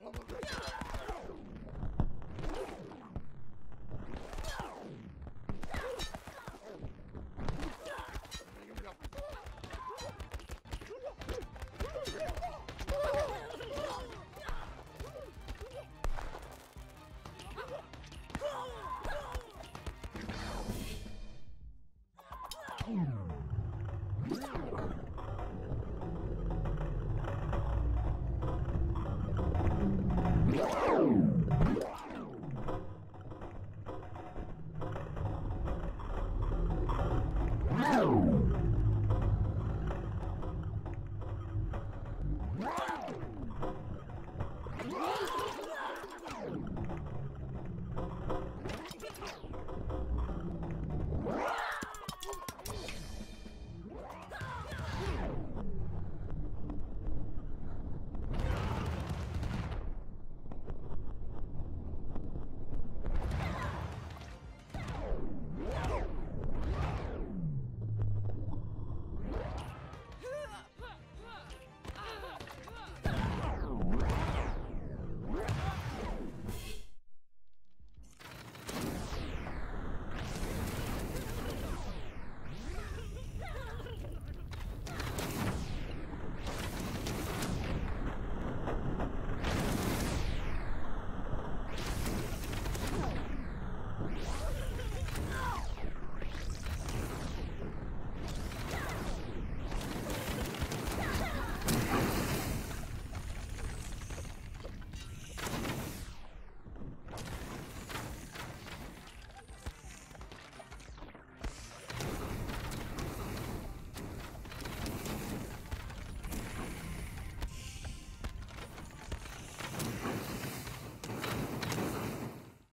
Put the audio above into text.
Vamos